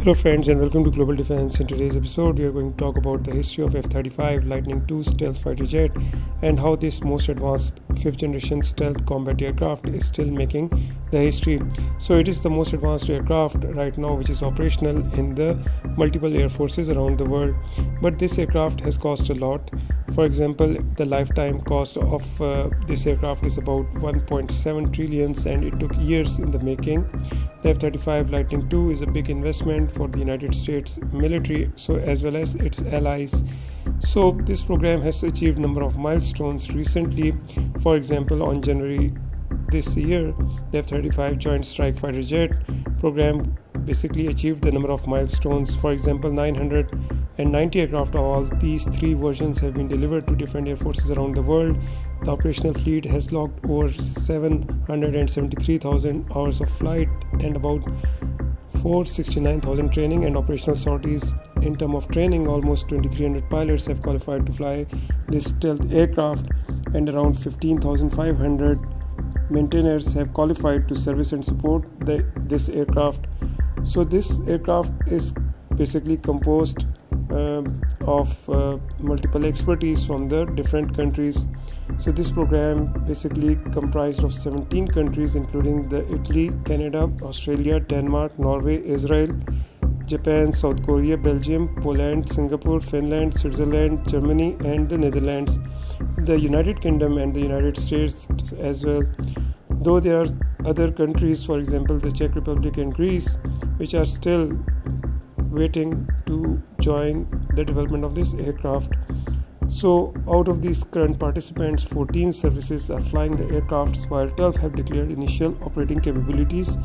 Hello, friends, and welcome to Global Defense. In today's episode, we are going to talk about the history of F 35 Lightning II stealth fighter jet and how this most advanced fifth generation stealth combat aircraft is still making the history. So, it is the most advanced aircraft right now which is operational in the multiple air forces around the world. But this aircraft has cost a lot. For example, the lifetime cost of uh, this aircraft is about 1.7 trillions and it took years in the making. The F 35 Lightning II is a big investment for the United States military so as well as its allies. So this program has achieved number of milestones recently. For example, on January this year, the F-35 Joint Strike Fighter Jet program basically achieved the number of milestones. For example, 990 aircraft of all these three versions have been delivered to different air forces around the world. The operational fleet has logged over 773,000 hours of flight and about 469,000 training and operational sorties. In terms of training, almost 2,300 pilots have qualified to fly this stealth aircraft, and around 15,500 maintainers have qualified to service and support the, this aircraft. So, this aircraft is basically composed of uh, multiple expertise from the different countries. So this program basically comprised of 17 countries including the Italy, Canada, Australia, Denmark, Norway, Israel, Japan, South Korea, Belgium, Poland, Singapore, Finland, Switzerland, Germany and the Netherlands, the United Kingdom and the United States as well. Though there are other countries, for example, the Czech Republic and Greece, which are still waiting to join the development of this aircraft. So, out of these current participants, 14 services are flying the aircrafts, while 12 have declared initial operating capabilities,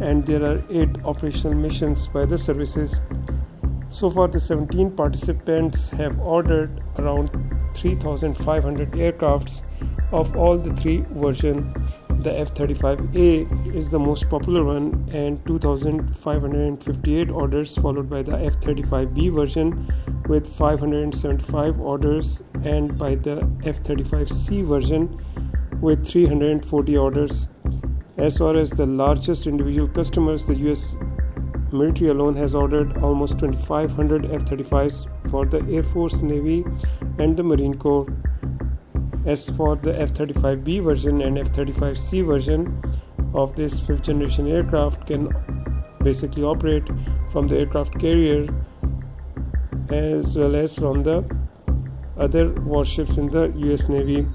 and there are 8 operational missions by the services. So far, the 17 participants have ordered around 3,500 aircrafts of all the three versions the F-35A is the most popular one and 2558 orders followed by the F-35B version with 575 orders and by the F-35C version with 340 orders. As far as the largest individual customers the US military alone has ordered almost 2500 F-35s for the Air Force Navy and the Marine Corps as for the F-35B version and F-35C version of this fifth generation aircraft can basically operate from the aircraft carrier as well as from the other warships in the US Navy.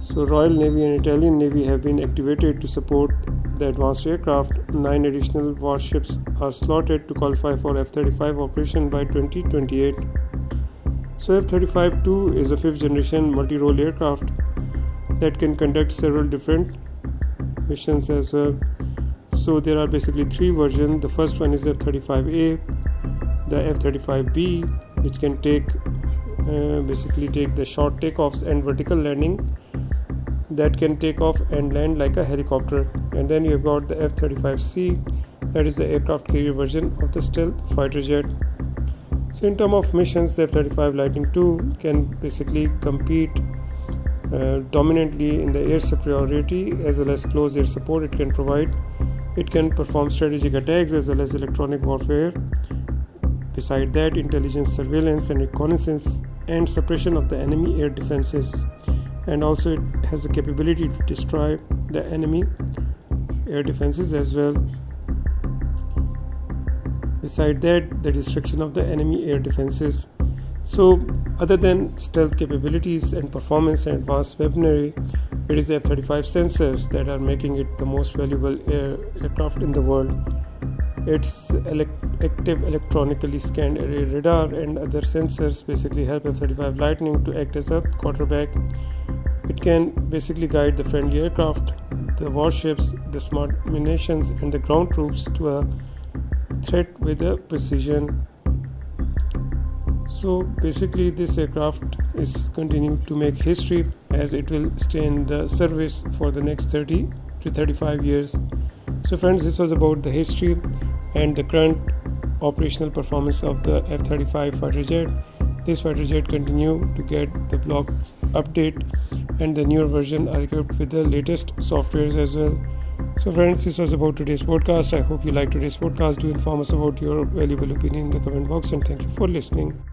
So Royal Navy and Italian Navy have been activated to support the advanced aircraft. Nine additional warships are slotted to qualify for F-35 operation by 2028. So F-35-2 is a fifth generation multi-role aircraft that can conduct several different missions as well. So there are basically three versions. The first one is F-35A, the F-35B, which can take uh, basically take the short takeoffs and vertical landing that can take off and land like a helicopter. And then you've got the F-35C, that is the aircraft carrier version of the stealth fighter jet. So, in terms of missions, the F 35 Lightning II can basically compete uh, dominantly in the air superiority as well as close air support it can provide. It can perform strategic attacks as well as electronic warfare. Beside that, intelligence, surveillance, and reconnaissance and suppression of the enemy air defenses. And also, it has the capability to destroy the enemy air defenses as well. Beside that, the destruction of the enemy air defenses. So, other than stealth capabilities and performance and advanced weaponry, it is the F 35 sensors that are making it the most valuable air, aircraft in the world. Its elect- active electronically scanned array radar and other sensors basically help F 35 Lightning to act as a quarterback. It can basically guide the friendly aircraft, the warships, the smart munitions, and the ground troops to a threat with a precision. So basically, this aircraft is continuing to make history as it will stay in the service for the next 30 to 35 years. So, friends, this was about the history and the current operational performance of the F 35 fighter jet. This fighter jet continue to get the block update and the newer version are equipped with the latest softwares as well So, friends, this was about today's podcast. I hope you liked today's podcast. Do inform us about your valuable opinion in the comment box, and thank you for listening.